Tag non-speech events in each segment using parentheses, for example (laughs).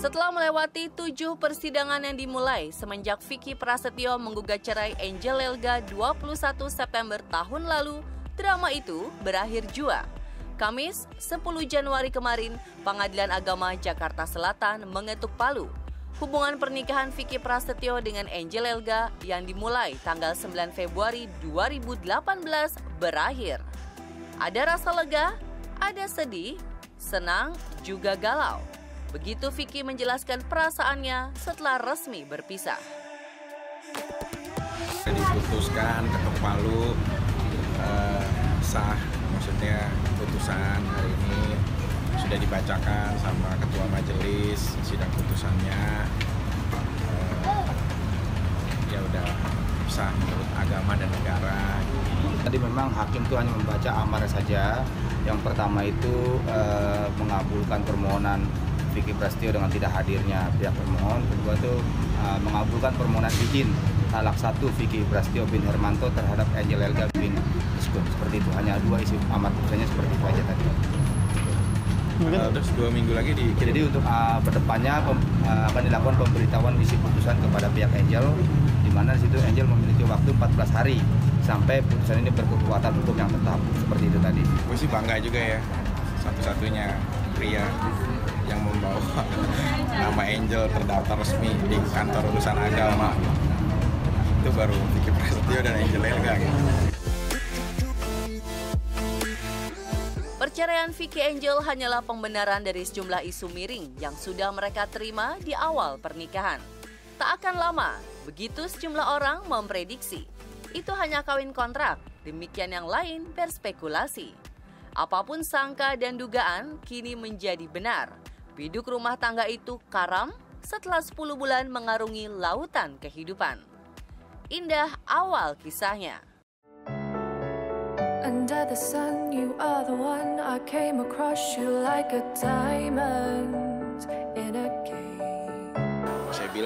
Setelah melewati tujuh persidangan yang dimulai semenjak Vicky Prasetyo menggugat cerai Angel Elga 21 September tahun lalu, drama itu berakhir jua. Kamis, 10 Januari kemarin, Pengadilan Agama Jakarta Selatan mengetuk palu. Hubungan pernikahan Vicky Prasetyo dengan Angel Elga yang dimulai tanggal 9 Februari 2018 berakhir. Ada rasa lega, ada sedih, senang, juga galau. Begitu Vicky menjelaskan perasaannya setelah resmi berpisah. Diputuskan ketuk palu uh, sah, maksudnya putusan hari ini sudah dibacakan sama ketua majelis sidang putusannya. Uh, ya udah sah menurut agama dan negara. Tadi memang hakim itu hanya membaca amar saja. Yang pertama itu uh, mengabulkan permohonan Vicky Prasetyo dengan tidak hadirnya pihak termohon kedua itu uh, mengabulkan permohonan izin talak satu Vicky Prasetyo bin Hermanto terhadap Angel Elga bin Iskun seperti itu. Hanya dua isi amar putusannya seperti itu aja tadi. Mungkin uh, terus dua minggu lagi di jadi untuk uh, ke depannya pem, uh, akan dilakukan pemberitahuan isi putusan kepada pihak Angel di mana situ Angel memiliki waktu 14 hari sampai putusan ini berkekuatan hukum yang tetap seperti itu tadi. Gue sih bangga juga ya satu-satunya pria yang membawa (laughs) nama Angel terdaftar resmi di kantor urusan agama itu baru Vicky Prasetyo dan Angel Elga gitu. Perceraian Vicky Angel hanyalah pembenaran dari sejumlah isu miring yang sudah mereka terima di awal pernikahan. Tak akan lama, begitu sejumlah orang memprediksi. Itu hanya kawin kontrak, demikian yang lain berspekulasi. Apa pun sangka dan dugaan kini menjadi benar. Biduk rumah tangga itu karam setelah 10 bulan mengarungi lautan kehidupan. Indah awal kisahnya. Under the sun, you are the one I came across you like a diamond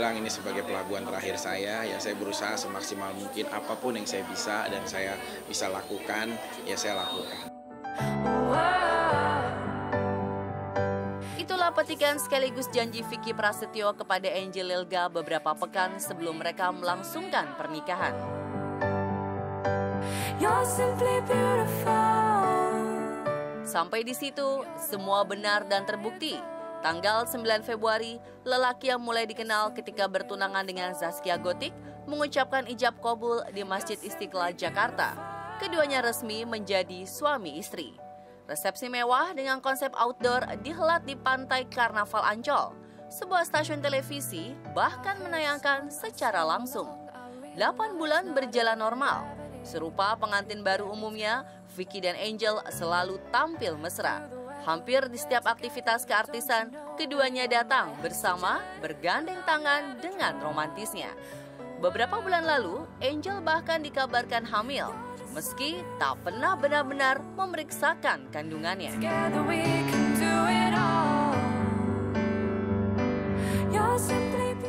bilang ini sebagai pelabuhan terakhir saya, ya saya berusaha semaksimal mungkin apa pun yang saya bisa dan saya bisa lakukan, ya saya lakukan. Itulah petikan sekaligus janji Vicky Prasetyo kepada Angel Lilga beberapa pekan sebelum mereka melangsungkan pernikahan. Sampai di situ, semua benar dan terbukti. Tanggal 9 Februari, lelaki yang mulai dikenal ketika bertunangan dengan Zaskia Gotik mengucapkan ijab kabul di Masjid Istiqlal Jakarta. Keduanya resmi menjadi suami istri. Resepsi mewah dengan konsep outdoor dihelat di pantai Karnaval Ancol. Sebuah stasiun televisi bahkan menayangkan secara langsung. 8 bulan berjalan normal. Serupa pengantin baru umumnya, Vicky dan Angel selalu tampil mesra. Hampir di setiap aktivitas keartisan, keduanya datang bersama bergandeng tangan dengan romantisnya. Beberapa bulan lalu, Angel bahkan dikabarkan hamil meski tak pernah benar-benar memeriksakan kandungannya.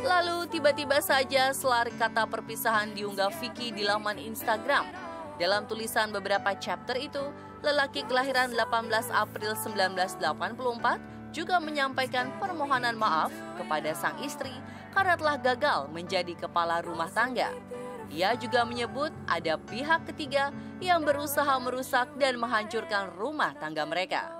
Lalu tiba-tiba saja selari kata perpisahan diunggah Vicky di laman Instagram. Dalam tulisan beberapa chapter itu, lelaki kelahiran 18 April 1984 juga menyampaikan permohonan maaf kepada sang istri karena telah gagal menjadi kepala rumah tangga. Ia juga menyebut ada pihak ketiga yang berusaha merusak dan menghancurkan rumah tangga mereka.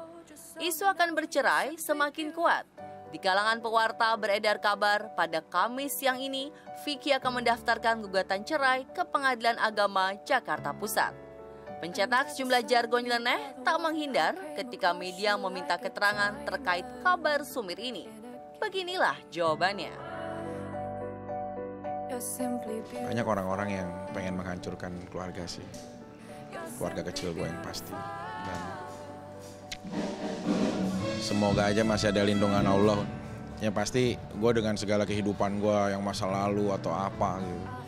Isu akan bercerai semakin kuat. Di kalangan pewarta beredar kabar pada Kamis siang ini, Vicky akan mendaftarkan gugatan cerai ke Pengadilan Agama Jakarta Pusat. Pencetak sejumlah jargon nyeleneh tak menghindar ketika media meminta keterangan terkait kabar sumir ini. Beginilah jawabannya. Banyak orang-orang yang pengen menghancurkan keluarga sih. Keluarga kecil gue yang pasti. Dan semoga aja masih ada lindungan Allah. Yang pasti gue dengan segala kehidupan gue yang masa lalu atau apa gitu.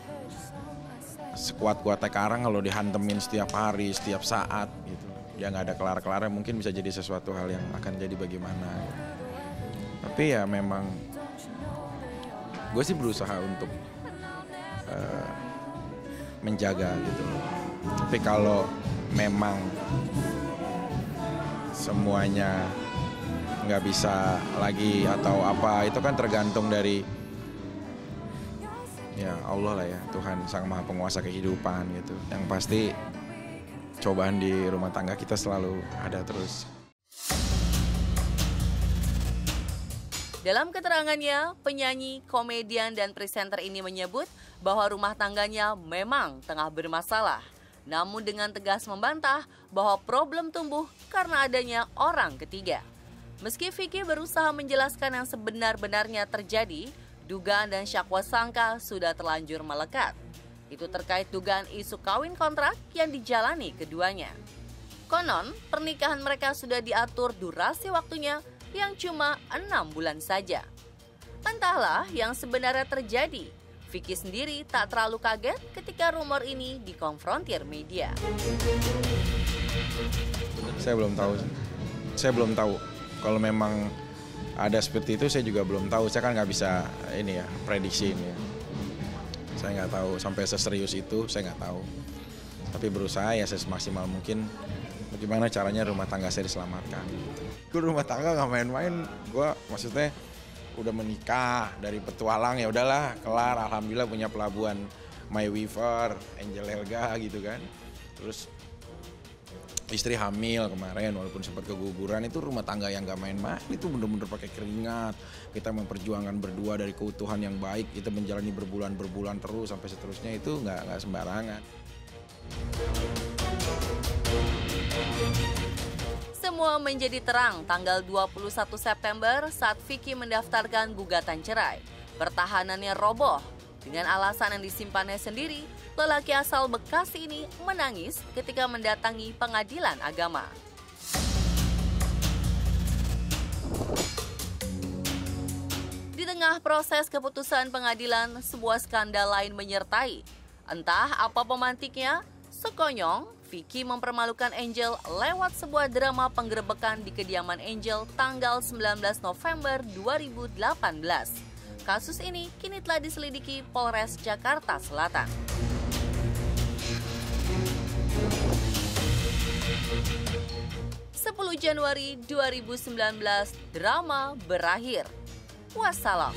Sekuat-kuatnya sekarang kalau dihantemin setiap hari, setiap saat gitu. Ya nggak ada kelar-kelar mungkin bisa jadi sesuatu hal yang akan jadi bagaimana. Gitu. Tapi ya memang gue sih berusaha untuk uh, menjaga gitu Tapi kalau memang semuanya nggak bisa lagi atau apa itu kan tergantung dari ya Allah lah ya Tuhan sang maha penguasa kehidupan gitu yang pasti cobaan di rumah tangga kita selalu ada terus Dalam keterangannya, penyanyi, komedian, dan presenter ini menyebut bahwa rumah tangganya memang tengah bermasalah. Namun dengan tegas membantah bahwa problem tumbuh karena adanya orang ketiga. Meski Vicky berusaha menjelaskan yang sebenar-benarnya terjadi, dugaan dan syakwa sangka sudah terlanjur melekat. Itu terkait dugaan isu kawin kontrak yang dijalani keduanya. Konon, pernikahan mereka sudah diatur durasi waktunya yang cuma enam bulan saja. Entahlah yang sebenarnya terjadi. Vicky sendiri tak terlalu kaget ketika rumor ini dikonfrontir media. saya belum tahu saya belum tahu kalau memang ada seperti itu saya juga belum tahu. Saya kan nggak bisa ini ya prediksi ini ya. saya nggak tahu sampai seserius itu saya nggak tahu. Tapi berusaha ya semaksimal mungkin. Bagaimana caranya rumah tangga saya diselamatkan? Gue rumah tangga nggak main-main. Gue maksudnya udah menikah dari petualang ya udahlah kelar. Alhamdulillah punya pelabuhan My Weaver Angel Helga gitu kan. Terus istri hamil kemarin walaupun sempat keguguran itu rumah tangga yang gak main-main itu bener-bener pakai keringat kita memperjuangkan berdua dari keutuhan yang baik kita menjalani berbulan-berbulan terus sampai seterusnya itu nggak nggak sembarangan Semua menjadi terang tanggal 21 September saat Vicky mendaftarkan gugatan cerai. Pertahanannya roboh. Dengan alasan yang disimpannya sendiri, lelaki asal Bekasi ini menangis ketika mendatangi pengadilan agama. Di tengah proses keputusan pengadilan, sebuah skandal lain menyertai. Entah apa pemantiknya, sekonyong Vicky mempermalukan Angel lewat sebuah drama penggerebekan di kediaman Angel tanggal 19 November 2018. Kasus ini kini telah diselidiki Polres Jakarta Selatan. Januari 2019, drama berakhir. Wassalam.